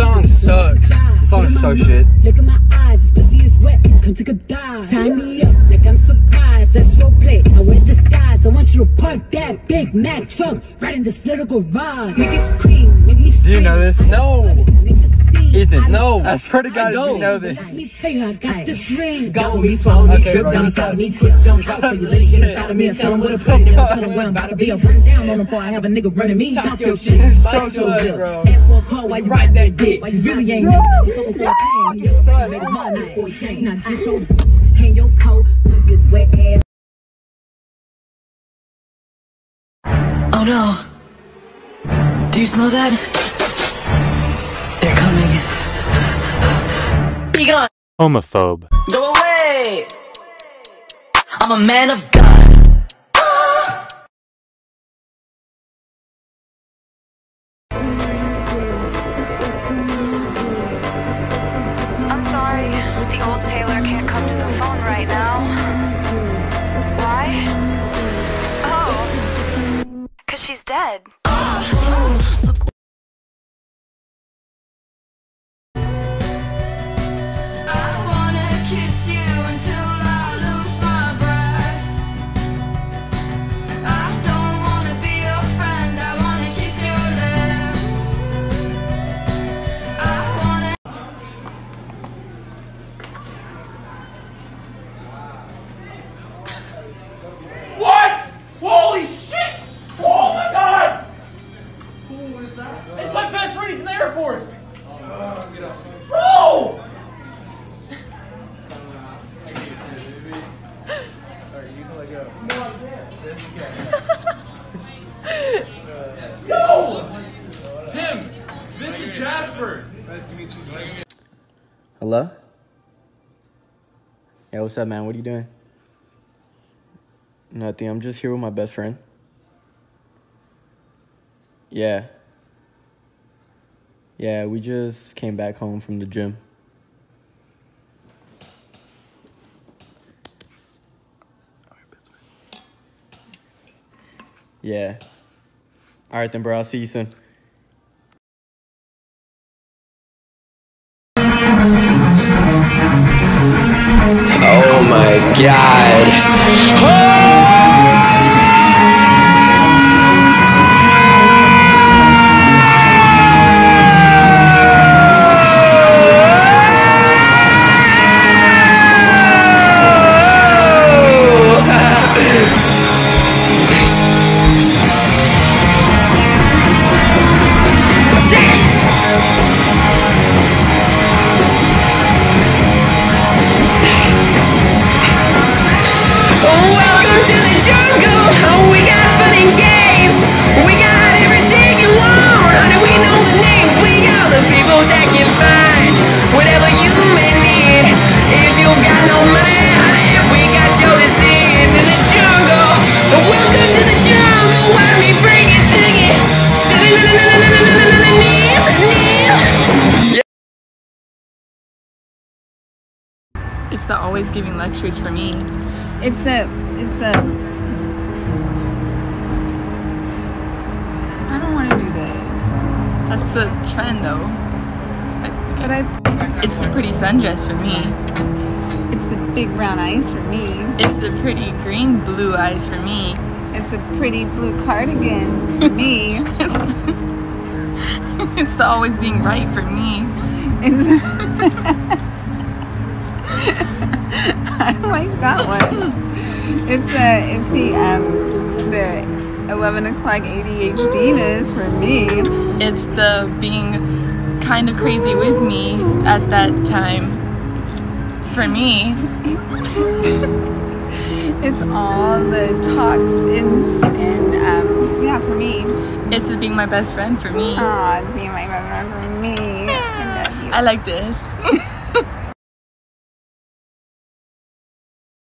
song sucks. This song is so shit. Look at my eyes, pussy is wet. Come take a dive. Tie me up like I'm surprised. That's role play. I wear disguise. I want you park that Big Mack truck right in this little garage. Make it cream, make me Do you know this? No. Ethan, no. I swear to God, I don't. you know Let this. me tell you, I got this ring. Got with me, swallow me, Okay, drip down you inside of me, quick jump shot for you, lady, get inside of me, and tell them where to put it, never tell them where I'm about to be, I'll burn down on them before I have a nigga running me, talk your shit, so bite your good, lip, bro. ask for a call while you ride that dick, why you really ain't nigga, you come for a pain, you just suck, make his money before he came, now get your boots, hang your coat, fuck this wet ass. Oh no. Do you smell that? They're coming. Be gone. Homophobe. Go away. I'm a man of God. She's dead. It's my best friend. He's in the Air Force. Bro! Yo! Tim, this is Jasper. Nice to meet you. Hello? Yeah, what's up, man? What are you doing? Nothing. I'm just here with my best friend. Yeah. Yeah, we just came back home from the gym. Yeah. All right, then, bro. I'll see you soon. Oh my god. Welcome the always giving lectures for me. It's the it's the I don't want to do this. That's the trend though. But I It's the pretty sundress for me. it's the big brown eyes for me. It's the pretty green blue eyes for me. It's the pretty blue cardigan for me. It's the always being right for me. It's that one. It's the it's the um the eleven o'clock ADHDness for me. It's the being kind of crazy with me at that time for me. It's all the talks and and um yeah for me. It's the being my best friend for me. Aw, it's being my best friend for me. I. I like this.